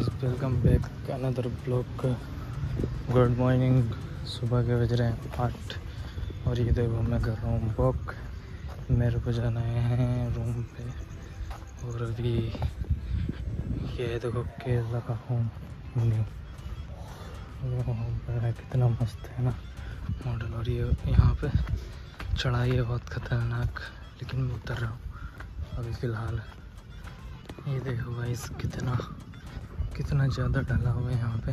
Guys welcome back another blog good morning सुबह के बज रहे हैं आठ और ये देखो मैं कर रहा हूँ वॉक मेरे को जाना है रूम पे। और अभी ये देखो का होम न्यू कितना मस्त है ना मॉडल और ये यहाँ पे चढ़ाई है बहुत खतरनाक, लेकिन मैं उतर रहा हूँ अभी फ़िलहाल। ये देखो भाई कितना कितना ज़्यादा डला हुआ है यहाँ पे।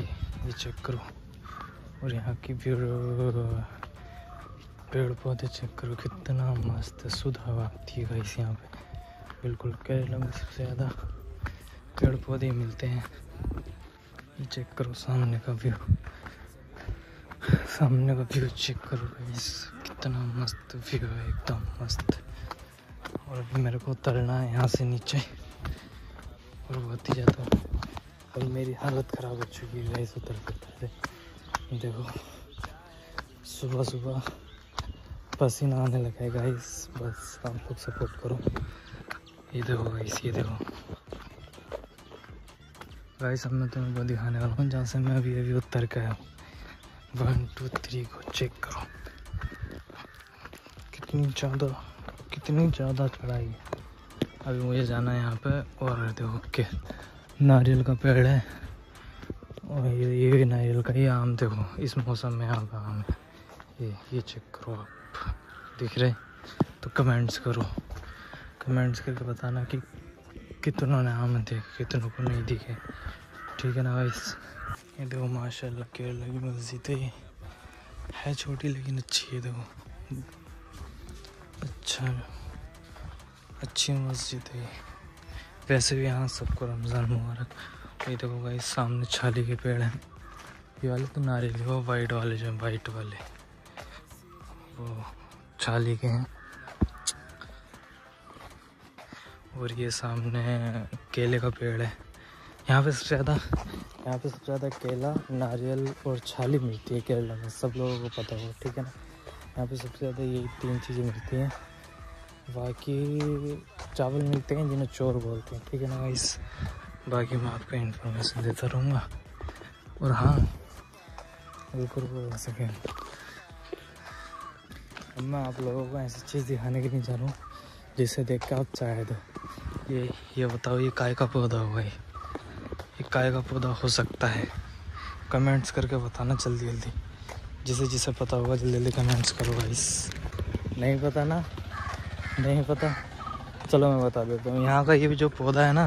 ये ये चेक करो। और यहाँ की व्यू पेड़ पौधे चेक करो। कितना मस्त शुद्ध हवा आती है गाइस यहाँ पे। बिल्कुल केरला में सबसे ज़्यादा पेड़ पौधे मिलते हैं। ये चेक करो सामने का व्यू सामने का व्यू चेक करो गाइस कितना मस्त व्यू है, एकदम मस्त। और अभी मेरे को उतरना है यहाँ से नीचे। और बहुत ही ज़्यादा और मेरी हालत ख़राब हो चुकी है गाइस उतरते उतरते देखो, सुबह सुबह पसीना आने लगा है गाइस बस आप लोग सपोर्ट करो। ये देखो गाइस ये देखो। गाइस अब मैं तुम्हें को दिखाने वाला हूँ जहाँ से मैं अभी अभी उतर के आया हूँ। वन टू थ्री को चेक करो। कितनी ज़्यादा कितनी ज़्यादा चढ़ाई है। अभी मुझे जाना है यहाँ पे और देखो के नारियल का पेड़ है और ये ये नारियल का ही आम देखो, इस मौसम में यहाँ का आम है। ये ये चेक करो आप, दिख रहे तो कमेंट्स करो। कमेंट्स करके बताना कि कितनों ने आम देखे, कितनों को नहीं दिखे। ठीक है ना भाई ये देखो, माशाल्लाह, केरला की मस्जिद है है छोटी लेकिन अच्छी है देखो। अच्छा। अच्छी मस्जिद है। वैसे भी यहाँ सबको रमज़ान मुबारक। ये देखो भाई सामने छाली के पेड़ हैं। ये वाले तो नारियल के वो वाइट वाले जो वाइट वाले। वो छाली के हैं। और ये सामने केले का पेड़ है। यहाँ पे सबसे ज़्यादा, यहाँ पे सबसे ज़्यादा केला, नारियल और छाली मिलती है केरला में। सब लोगों को पता हो ठीक है ना? यहाँ पे सबसे ज़्यादा यही तीन चीज़ें मिलती हैं। बाकी चावल मिलते हैं जिन्हें चोर बोलते हैं, ठीक है ना इस बाकी मैं आपको इन्फॉर्मेशन देता रहूँगा। और हाँ बिल्कुल बोल सकें। अब मैं आप लोगों को ऐसी चीज़ दिखाने के लिए जा रहा हूँ, जिसे देख के आप चाहे दो ये ये बताओ, ये काय का पौधा हुआ है ये काय का पौधा हो सकता है? कमेंट्स करके बताना जल्दी जल्दी जिसे जिसे पता होगा जल्दी जल्दी कमेंट्स करो गाइस नहीं पता ना? नहीं पता। चलो मैं बता देता हूँ। यहाँ का ये भी जो पौधा है ना,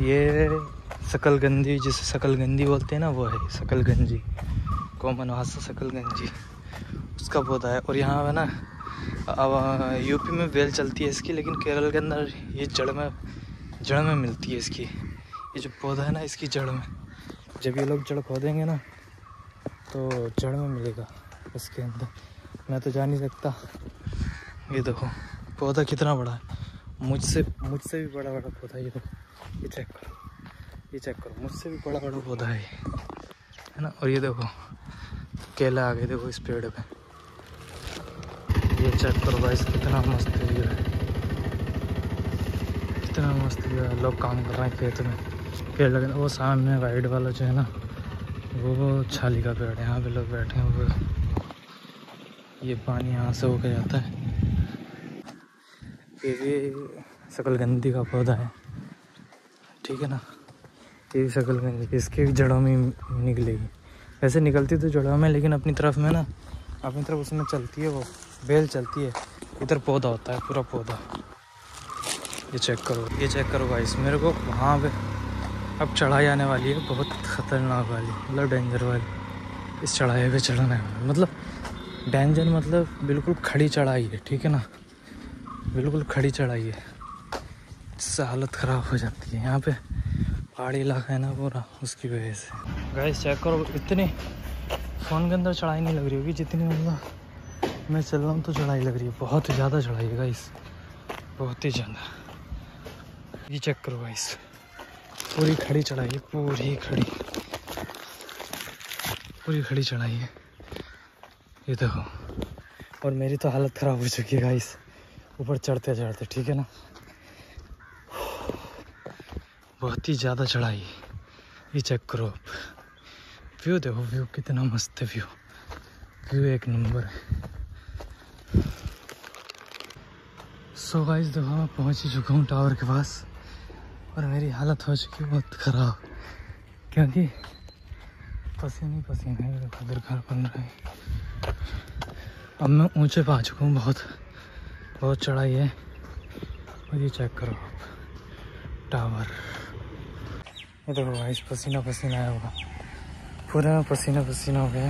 ये शकलगंजी जिसे शकलगंजी बोलते हैं ना, वो है शकलगंजी। कॉमन भाषा शकलगंजी। उसका पौधा है। और यहाँ है ना, अब यूपी में बेल चलती है इसकी, लेकिन केरल के अंदर ये जड़ में जड़ में मिलती है इसकी। ये जो पौधा है ना, इसकी जड़ में। जब ये लोग जड़ खोदेंगे ना तो जड़ में मिलेगा इसके अंदर। मैं तो जा नहीं सकता। ये देखो। पौधा कितना बड़ा है? मुझसे मुझसे भी बड़ा बड़ा पौधा ये देखो ये चेक करो। ये चेक करो। मुझसे भी बड़ा बड़ा पौधा है है ना? और ये देखो, केला आ गए देखो इस पेड़ पे। ये चेक करो भाई, कितना मस्त है कितना मस्त है लोग काम कर रहे हैं खेत में। पेड़ लगे वो सामने राइड वाला जो है ना, वो छाली का पेड़ है। यहाँ पे लोग बैठे हैं, वो। ये पानी यहाँ से होकर जाता है। ये भी शकलगंदी का पौधा है। ठीक है ना? ये भी शकलगंदी इसके भी जड़ों में निकलेगी। वैसे निकलती तो जड़ों में, लेकिन अपनी तरफ़ में ना, अपनी तरफ़ उसमें चलती है वो, बेल चलती है। इधर पौधा होता है, पूरा पौधा। ये चेक करो, ये चेक करो गाइस मेरे को वहाँ पे अब चढ़ाई आने वाली है, बहुत ख़तरनाक वाली मतलब डेंजर वाली। इस चढ़ाई पे चढ़ना है मतलब डेंजर मतलब बिल्कुल खड़ी चढ़ाई है, ठीक है ना? बिल्कुल खड़ी चढ़ाई है। जिससे हालत ख़राब हो जाती है। यहाँ पे पहाड़ी इलाका है ना पूरा, उसकी वजह से। गाइस चेक करो, इतनी फ़ोन के अंदर चढ़ाई नहीं लग रही होगी। जितनी मतलब मैं चल रहा हूँ तो चढ़ाई लग रही है। बहुत ज़्यादा चढ़ाई है गाइस बहुत ही ज़्यादा। ये चेक करो गाइस पूरी खड़ी चढ़ाई है, पूरी खड़ी। पूरी खड़ी चढ़ाई है। ये देखो। और मेरी तो हालत ख़राब हो चुकी है गाइस ऊपर चढ़ते चढ़ते, ठीक है ना? बहुत ही ज़्यादा चढ़ाई। ये चेक करो आप। व्यू देखो व्यू कितना मस्त है व्यू व्यू एक नंबर है। सो गाइस देखो, मैं पहुँच ही चुका हूँ टावर के पास और मेरी हालत हो चुकी है बहुत ख़राब। क्योंकि पसीने पसीने घर बन रहे अब मैं ऊँचे पा चुका हूँ बहुत। बहुत चढ़ाई है। और ये चेक करो आप। टावर ये देखो भाई, पसीना पसीना आया होगा। पूरे पसीना पसीना हो गया।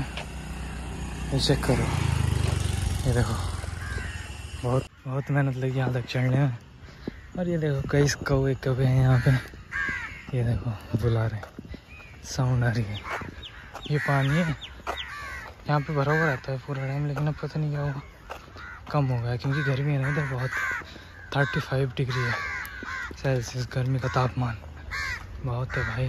ये चेक करो। ये देखो। बहुत बहुत मेहनत लगी यहाँ तक चढ़ने में। और ये देखो, कई कौए कौवे हैं यहाँ पे। ये देखो, बुला रहे साउंड आ रही है। ये पानी है। यहाँ पे भरा हुआ रहता है पूरा टाइम लेकिन अब पता नहीं क्या हुआ कम हो गया क्योंकि गर्मी है ना इधर बहुत। थर्टी फाइव डिग्री है सेल्सियस गर्मी का तापमान। बहुत है भाई।